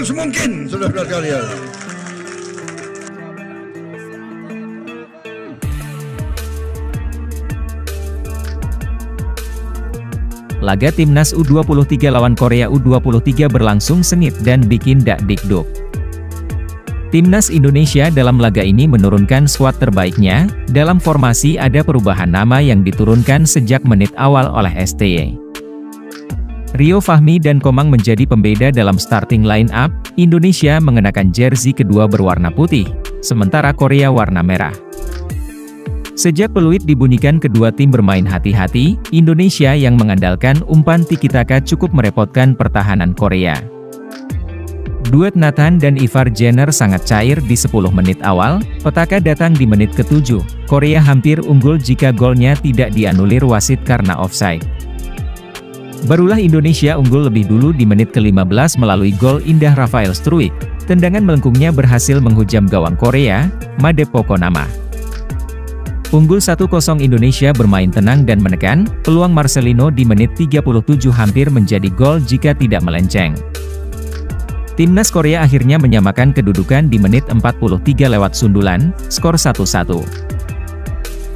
harus mungkin, saudara-saudara sekalian. Laga Timnas U23 lawan Korea U23 berlangsung sengit dan bikin dak dikduk. Timnas Indonesia dalam laga ini menurunkan skuad terbaiknya, dalam formasi ada perubahan nama yang diturunkan sejak menit awal oleh STY. Rio Fahmi dan Komang menjadi pembeda dalam starting line up, Indonesia mengenakan jersey kedua berwarna putih, sementara Korea warna merah. Sejak peluit dibunyikan kedua tim bermain hati-hati, Indonesia yang mengandalkan umpan tiki-taka cukup merepotkan pertahanan Korea. Duet Nathan dan Ivar Jenner sangat cair di 10 menit awal, petaka datang di menit ke-7, Korea hampir unggul jika golnya tidak dianulir wasit karena offside. Barulah Indonesia unggul lebih dulu di menit ke-15 melalui gol indah Rafael Struik, tendangan melengkungnya berhasil menghujam gawang Korea, Made Pokonama. Unggul 1-0 Indonesia bermain tenang dan menekan, peluang Marcelino di menit 37 hampir menjadi gol jika tidak melenceng. Timnas Korea akhirnya menyamakan kedudukan di menit 43 lewat sundulan, skor 1-1.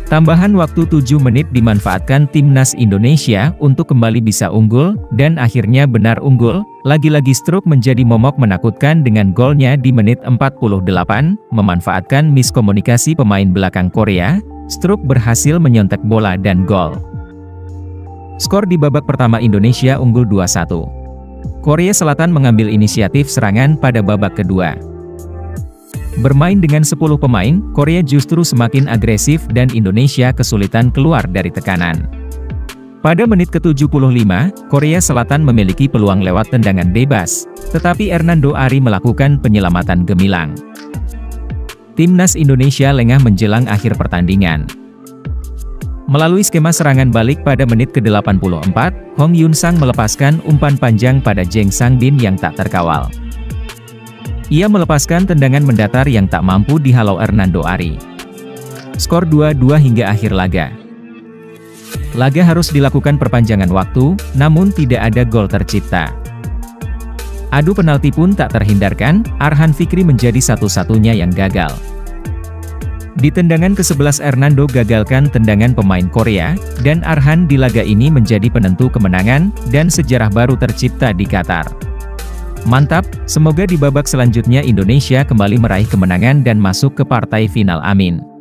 Tambahan waktu 7 menit dimanfaatkan Timnas Indonesia untuk kembali bisa unggul, dan akhirnya benar unggul, lagi-lagi stroke menjadi momok menakutkan dengan golnya di menit 48, memanfaatkan miskomunikasi pemain belakang Korea, Stroke berhasil menyontek bola dan gol. Skor di babak pertama Indonesia unggul 2-1. Korea Selatan mengambil inisiatif serangan pada babak kedua. Bermain dengan 10 pemain, Korea justru semakin agresif dan Indonesia kesulitan keluar dari tekanan. Pada menit ke-75, Korea Selatan memiliki peluang lewat tendangan bebas, tetapi Hernando Ari melakukan penyelamatan gemilang. Timnas Indonesia lengah menjelang akhir pertandingan. Melalui skema serangan balik pada menit ke-84, Hong Yun Sang melepaskan umpan panjang pada Jeng Sang Bin yang tak terkawal. Ia melepaskan tendangan mendatar yang tak mampu dihalau Hernando Ari. Skor 2-2 hingga akhir laga. Laga harus dilakukan perpanjangan waktu, namun tidak ada gol tercipta. Adu penalti pun tak terhindarkan, Arhan Fikri menjadi satu-satunya yang gagal. Di tendangan ke-11 Hernando gagalkan tendangan pemain Korea, dan Arhan di laga ini menjadi penentu kemenangan, dan sejarah baru tercipta di Qatar. Mantap, semoga di babak selanjutnya Indonesia kembali meraih kemenangan dan masuk ke partai final amin.